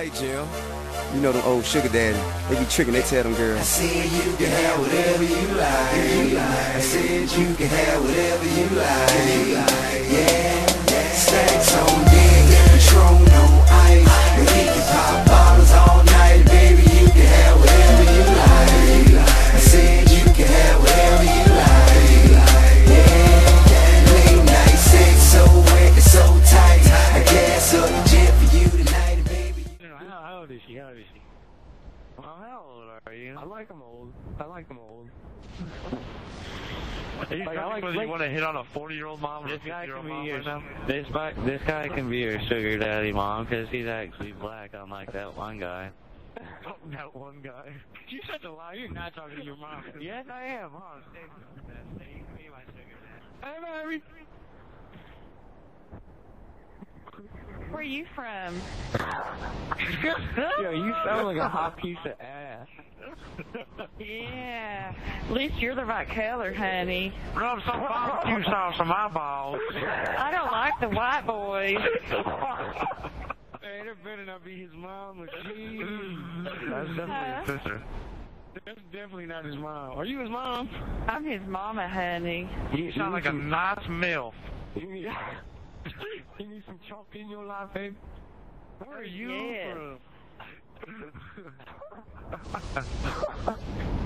Hey, Jill. You know them old sugar daddy. They be tricking, they tell them girls. I said you can have whatever you like. You like. I said you can have whatever you like. you like. Yeah, like them old. I like them old. Are you Like, I telling like- whether like- you want to hit on a 40 year old mom or a 50 year old mom be or something? this guy, this guy can be your sugar daddy mom because he's actually black, unlike that one guy. Oh, that one guy. You such a liar. You're not talking to your mom. yes, I am. Mom, stay stay- you my sugar daddy. Hey, baby. Where are you from? Yo, you sound like a hot piece of ass. Yeah. At least you're the right color, honey. Rub some barbecue sauce on my balls. I don't like the white boys. Hey, that better not be his mom or she. That's definitely his sister. That's definitely not his mom. Are you his mom? I'm his mama, honey. You sound like a nice MILF. You need, you need some chalk in your life, babe? Where are you Yes. from?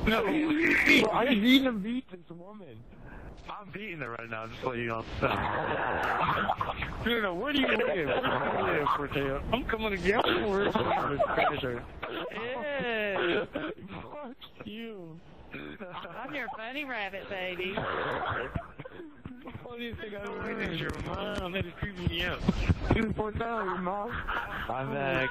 No, I just need to beat this woman. I'm beating it right now, just to let you know. No, no, where do you live? Where do you live, Corteo? I'm coming to get you. Where's the treasure? Ew. Fuck you. I'm your bunny rabbit, baby. What do you think I'm doing? It's your mom. That is creeping me out. You Corteo, your mom? I'm back.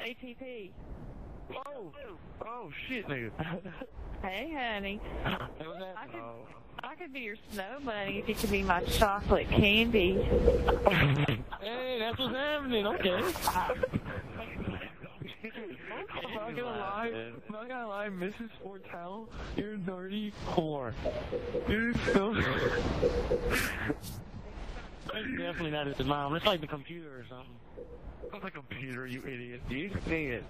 ATP. oh, oh shit, nigga. Hey, honey. I could, I could be your snow bunny if you could be my chocolate candy. Hey, that's what's happening. Okay. I'm not gonna lie. I'm not gonna lie, Mrs. Fortell, you're a dirty whore. You're so. That's definitely not his mom. It's like the computer or something. That's a computer, you idiot. You see it.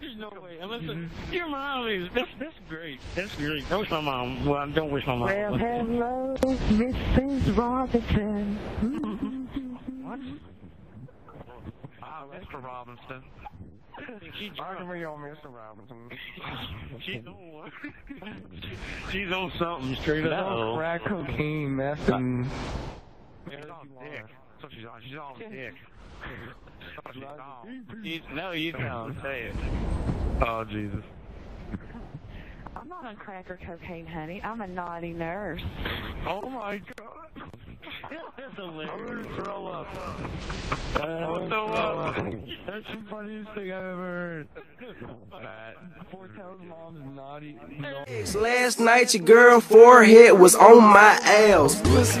There's no way. Unless it, your mom is. That's, that's great. That's great. Don't wish my mom. Well, I don't wish my mom. Well, hello, Mrs. Robinson. What? Ah, Mr. Robinson. She driving me on Mr. Robinson. She's She's on something straight up. No. Crack cocaine, meth, and. She's on dick. That's what she's on. She's on dick. That's what she's on. You, no, you don't say it. Oh, Jesus. I'm not on crack or cocaine, honey. I'm a naughty nurse. Oh my god. That's hilarious. Throw up. Uh, throw up. That's the funniest thing I've ever heard. Fortell's mom's naughty. Last night your girl forehead was on my ass. Pussy.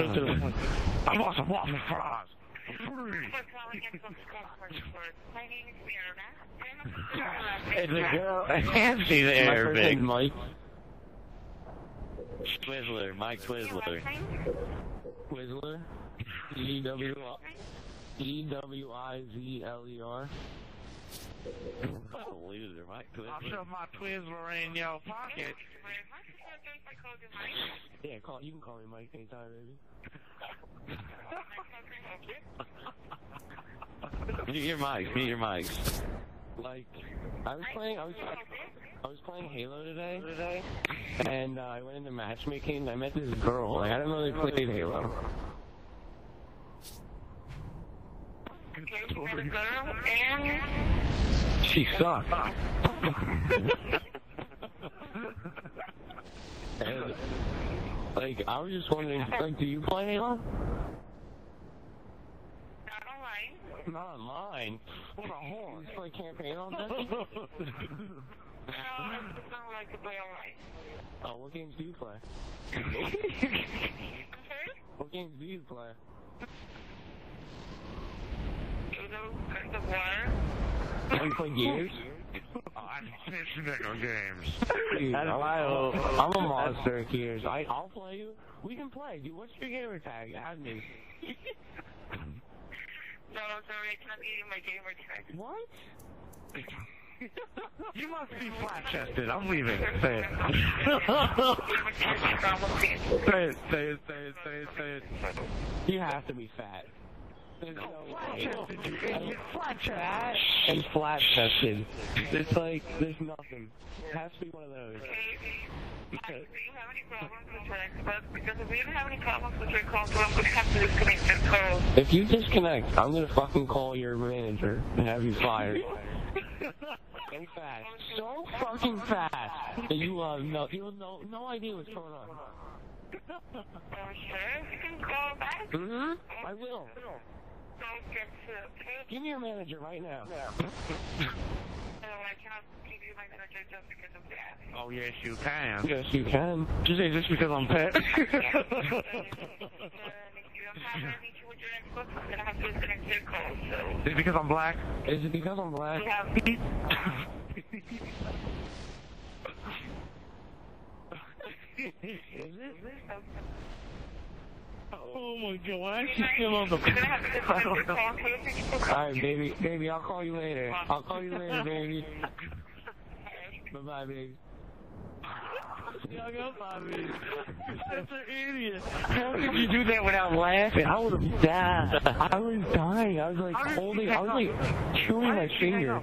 I want some waffle fries. It's a girl. And she's Arabic. Mike. Twizzler. Mike Twizzler. Twizzler. E E W I Z L E R. Loser, Mike I'll Twizzler. shove my Twizzler in your pocket. Yeah, call. You can call me Mike anytime, baby. Meet your mics. Meet your mics. Like, I was playing. I was. I was playing Halo today. Today. And uh, I went into matchmaking. and I met this girl. Like, I didn't really play played Halo. She sucks. and Like, I was just wondering, like, do you play Halo? Not online. Not online. What a whore. You just play campaign all day? No, I just don't like to play online. oh, what games do you play? I'm? What games do you play? Uno, Gears of War. Oh, you play Gears? Oh, I'm finished video games. Dude, I'm, my hope. I'm a monster at Gears. I, I'll play you. We can play. Dude, what's your gamer tag? Add me. No, I'm sorry, I cannot give you my gamer tag. What? You must be flat chested. I'm leaving. Say it. Gamer tag is problem thing. Say it, say it, say it, say it, say it. You have to be fat. There's no way. you. Flat chested. And flat chested. It's like, there's nothing. It has to be one of those. Okay. Do you have any problems with your Xbox? Because if you don't have any problems with your console, I'm going to have to disconnect this call. If you disconnect, I'm gonna fucking call your manager and have you fired. so fast. So fucking fast that you uh no you have no no idea what's going on. Oh, sure. You can call back. Mm-hmm. I will. Don't get to okay? Give me your manager right now. No, oh, I cannot give you my manager just because of that. Oh, yes, you can. Yes, you can. Just just because I'm pet. And if you don't have any issue with your Xbox, I'm going to have to disconnect your call. So, Is it because I'm black? Is it because I'm black? have. Is it? Oh my god, why is she still on the You're going to have to disconnect your call. So, thank you for calling. Alright, baby, baby, I'll call you later. I'll call you later, baby. Bye bye, baby. Hung up on me. That's an idiot. How did you do that without laughing? I would have died. I was dying. I was like holding, I was like chewing my finger.